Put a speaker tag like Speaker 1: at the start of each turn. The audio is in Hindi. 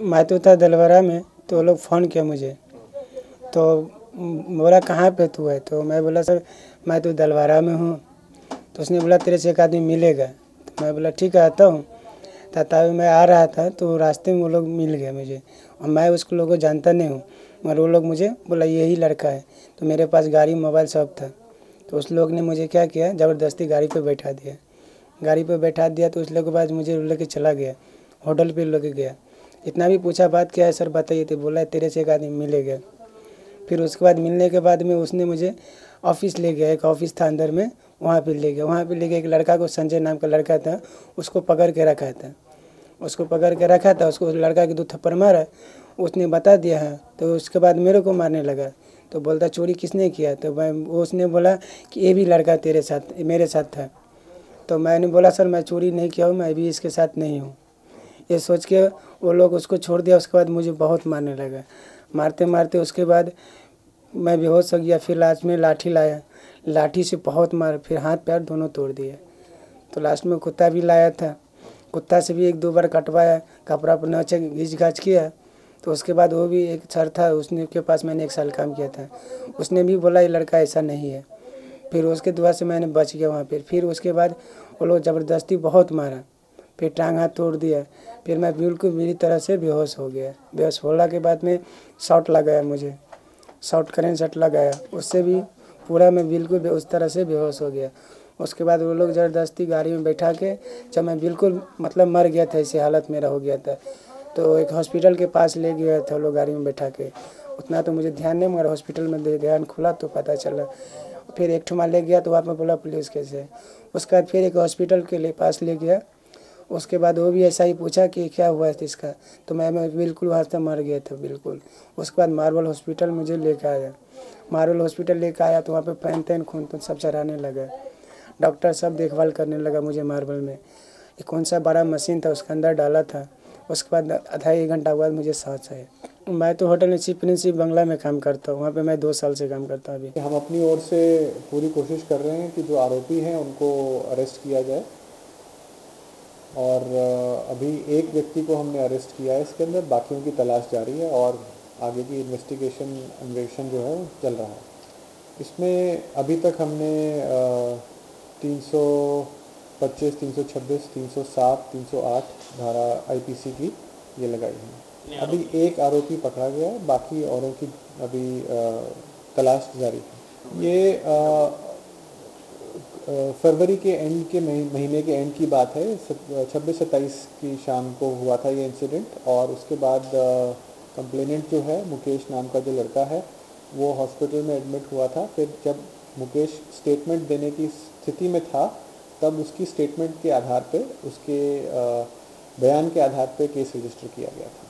Speaker 1: मैं तो था दलवरा में तो वो लोग फ़ोन किया मुझे। तो बोला, कहाँ पे तू है? तो मैं बोला, सर, मैं तो दलवारा में हूँ। तो उसने बोला, तेरे से एक आदमी मिलेगा। तो मैं बोला, ठीक है, आता हूँ। तभी मैं आ रहा था तो रास्ते में वो लोग मिल गए मुझे। और मैं उसको लोगों को जानता नहीं हूँ, मगर वो लोग मुझे बोला, यही लड़का है। तो मेरे पास गाड़ी, मोबाइल सब था। तो उस लोग ने मुझे क्या किया, ज़बरदस्ती गाड़ी पर बैठा दिया। गाड़ी पर बैठा दिया तो उस लोग के बाद मुझे लेके चला गया। होटल पर लेके गया। इतना भी पूछा, बात क्या है सर? बताइए। तो बोला, तेरे से एक आदमी मिलेगा फिर उसके बाद मिलने के बाद में उसने मुझे ऑफ़िस ले गया, एक ऑफ़िस था अंदर में, वहाँ पे ले गया। वहाँ पे ले गया, एक लड़का को, संजय नाम का लड़का था, उसको पकड़ के रखा था। उसको पकड़ के रखा था, उसको लड़का के दो थप्पड़ मारा, उसने बता दिया, है। तो उसके बाद मेरे को मारने लगा। तो बोलता, चोरी किसने किया? तो मैं, उसने बोला कि, ये भी लड़का तेरे साथ, मेरे साथ था। तो मैंने बोला, सर, मैं चोरी नहीं किया हूँ, मैं भी इसके साथ नहीं हूँ। ये सोच के वो लोग उसको छोड़ दिया, उसके बाद मुझे बहुत मारने लगा। मारते मारते उसके बाद मैं बेहोश हो गया, फिर लास्ट में लाठी लाया। लाठी से बहुत मार, फिर हाथ पैर दोनों तोड़ दिए। तो लास्ट में कुत्ता भी लाया था। कुत्ता से भी एक दो बार कटवाया, कपड़ा पर नीचे घिंच घाच किया। तो उसके बाद वो भी एक सर था, उसने के पास मैंने एक साल काम किया था। उसने भी बोला, ये लड़का ऐसा नहीं है। फिर उसके दुआ से मैंने बच गया वहाँ पर फिर उसके बाद वो लोग ज़बरदस्ती बहुत मारा। फिर टांग हाथ तोड़ दिया। फिर मैं बिल्कुल मेरी तरह से बेहोश हो गया। बेहोश होने के बाद में शॉट लगाया मुझे। शॉर्ट, करेंट शॉट लगाया। उससे भी पूरा मैं बिल्कुल उस तरह से बेहोश हो गया। उसके बाद वो लोग ज़बरदस्ती गाड़ी में बैठा के जब मैं बिल्कुल मतलब मर गया था, ऐसी हालत मेरा हो गया था। तो एक हॉस्पिटल के पास ले गया था लोग गाड़ी में बैठा के। उतना तो मुझे ध्यान नहीं, मगर हॉस्पिटल में ध्यान खुला तो पता चला। फिर एक ठुमा ले गया तो वहाँ पर बोला पुलिस कैसे उसके बाद फिर एक हॉस्पिटल के लिए पास ले गया। उसके बाद वो भी ऐसा ही पूछा कि क्या हुआ है इसका? तो मैं बिल्कुल वहाँ से मर गया था, बिल्कुल। उसके बाद मार्बल हॉस्पिटल मुझे लेकर आया। मार्बल हॉस्पिटल लेकर आया तो वहाँ पे फ़ैन तैन खून तो सब चढ़ाने लगा। डॉक्टर सब देखभाल करने लगा मुझे मार्बल में। एक कौन सा बड़ा मशीन था, उसके अंदर डाला था। उसके बाद आधा एक घंटा बाद मुझे सांस है मैं तो होटल में चीफ प्रिंसिप बंगला में काम करता हूँ, वहाँ पे मैं दो साल से काम करता हूँ अभी।
Speaker 2: हम अपनी ओर से पूरी कोशिश कर रहे हैं कि जो आरोपी हैं उनको अरेस्ट किया जाए। और अभी एक व्यक्ति को हमने अरेस्ट किया है इसके अंदर बाकियों की तलाश जारी है और आगे की इन्वेस्टिगेशन अन्वेषण जो है चल रहा है। इसमें अभी तक हमने तीन सौ पच्चीस तीन सौ छब्बीस तीन सौ सात तीन सौ आठ धारा आईपीसी की ये लगाई है। अभी एक आरोपी पकड़ा गया है बाकी औरों की अभी तलाश जारी है। ये फरवरी के एंड के महीने के एंड की बात है छब्बीस सत्ताईस की शाम को हुआ था ये इंसिडेंट और उसके बाद कंप्लेनेंट जो है, मुकेश नाम का जो लड़का है, वो हॉस्पिटल में एडमिट हुआ था। फिर जब मुकेश स्टेटमेंट देने की स्थिति में था, तब उसकी स्टेटमेंट के आधार पे, उसके बयान के आधार पे केस रजिस्टर किया गया था।